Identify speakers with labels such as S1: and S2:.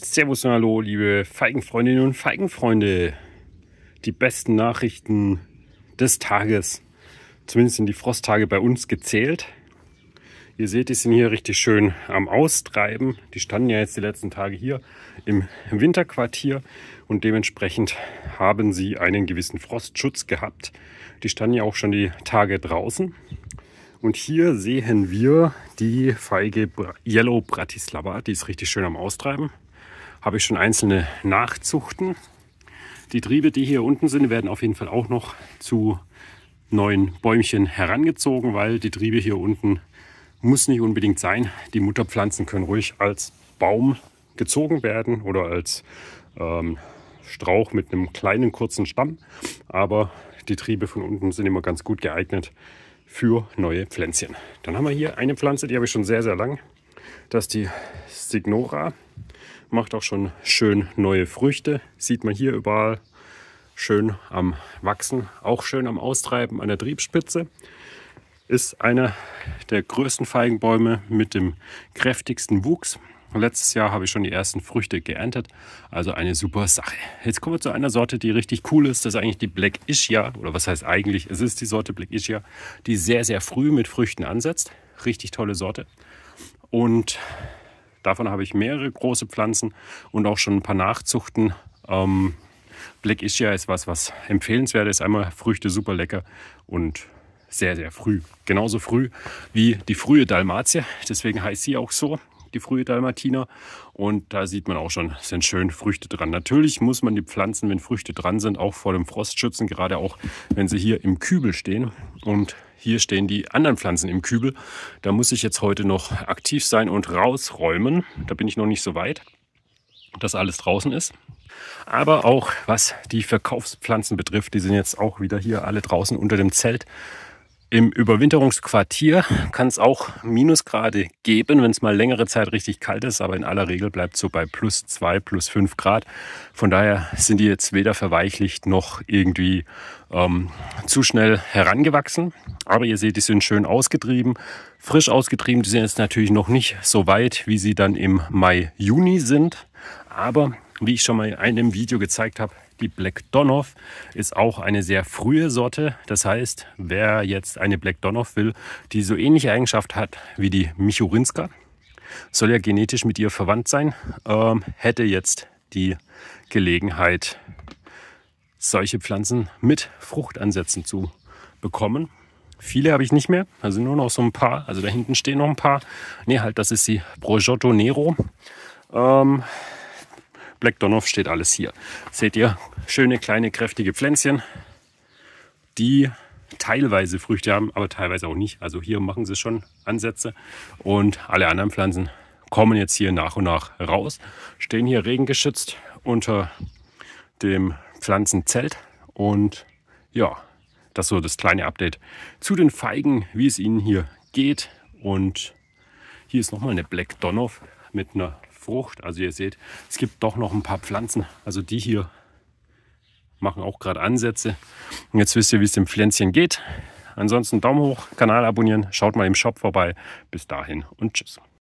S1: Servus und Hallo, liebe Feigenfreundinnen und Feigenfreunde. Die besten Nachrichten des Tages. Zumindest sind die Frosttage bei uns gezählt. Ihr seht, die sind hier richtig schön am Austreiben. Die standen ja jetzt die letzten Tage hier im Winterquartier und dementsprechend haben sie einen gewissen Frostschutz gehabt. Die standen ja auch schon die Tage draußen. Und hier sehen wir die Feige Yellow Bratislava. Die ist richtig schön am Austreiben habe ich schon einzelne Nachzuchten. Die Triebe, die hier unten sind, werden auf jeden Fall auch noch zu neuen Bäumchen herangezogen, weil die Triebe hier unten muss nicht unbedingt sein. Die Mutterpflanzen können ruhig als Baum gezogen werden oder als ähm, Strauch mit einem kleinen kurzen Stamm. Aber die Triebe von unten sind immer ganz gut geeignet für neue Pflänzchen. Dann haben wir hier eine Pflanze, die habe ich schon sehr, sehr lang. Das ist die Signora macht auch schon schön neue Früchte. Sieht man hier überall schön am Wachsen, auch schön am Austreiben an der Triebspitze. Ist einer der größten Feigenbäume mit dem kräftigsten Wuchs. Letztes Jahr habe ich schon die ersten Früchte geerntet, also eine super Sache. Jetzt kommen wir zu einer Sorte, die richtig cool ist. Das ist eigentlich die Black Ishia, oder was heißt eigentlich? Es ist die Sorte Black Ishia, die sehr, sehr früh mit Früchten ansetzt. Richtig tolle Sorte. Und Davon habe ich mehrere große Pflanzen und auch schon ein paar Nachzuchten. Ähm, Black Ishia ist was, was empfehlenswert ist. Einmal Früchte super lecker und sehr, sehr früh. Genauso früh wie die frühe Dalmatie. Deswegen heißt sie auch so, die frühe Dalmatiner. Und da sieht man auch schon, sind schön Früchte dran. Natürlich muss man die Pflanzen, wenn Früchte dran sind, auch vor dem Frost schützen. Gerade auch, wenn sie hier im Kübel stehen. Und hier stehen die anderen Pflanzen im Kübel. Da muss ich jetzt heute noch aktiv sein und rausräumen. Da bin ich noch nicht so weit, dass alles draußen ist. Aber auch was die Verkaufspflanzen betrifft, die sind jetzt auch wieder hier alle draußen unter dem Zelt. Im Überwinterungsquartier kann es auch Minusgrade geben, wenn es mal längere Zeit richtig kalt ist, aber in aller Regel bleibt es so bei plus zwei, plus fünf Grad. Von daher sind die jetzt weder verweichlicht noch irgendwie ähm, zu schnell herangewachsen. Aber ihr seht, die sind schön ausgetrieben, frisch ausgetrieben. Die sind jetzt natürlich noch nicht so weit, wie sie dann im Mai, Juni sind. Aber wie ich schon mal in einem Video gezeigt habe, die Black Donoff ist auch eine sehr frühe Sorte. Das heißt, wer jetzt eine Black Donoff will, die so ähnliche Eigenschaft hat wie die Michurinska, soll ja genetisch mit ihr verwandt sein, ähm, hätte jetzt die Gelegenheit, solche Pflanzen mit Fruchtansätzen zu bekommen. Viele habe ich nicht mehr, also nur noch so ein paar. Also da hinten stehen noch ein paar. Ne, halt, das ist die Projotto Nero. Ähm, Black Donoff steht alles hier. Seht ihr, schöne kleine kräftige Pflänzchen, die teilweise Früchte haben, aber teilweise auch nicht. Also hier machen sie schon Ansätze und alle anderen Pflanzen kommen jetzt hier nach und nach raus, stehen hier regengeschützt unter dem Pflanzenzelt und ja, das so das kleine Update zu den Feigen, wie es ihnen hier geht und hier ist nochmal eine Black Donoff mit einer Frucht. Also ihr seht, es gibt doch noch ein paar Pflanzen. Also die hier machen auch gerade Ansätze. Und jetzt wisst ihr, wie es dem Pflänzchen geht. Ansonsten Daumen hoch, Kanal abonnieren, schaut mal im Shop vorbei. Bis dahin und tschüss.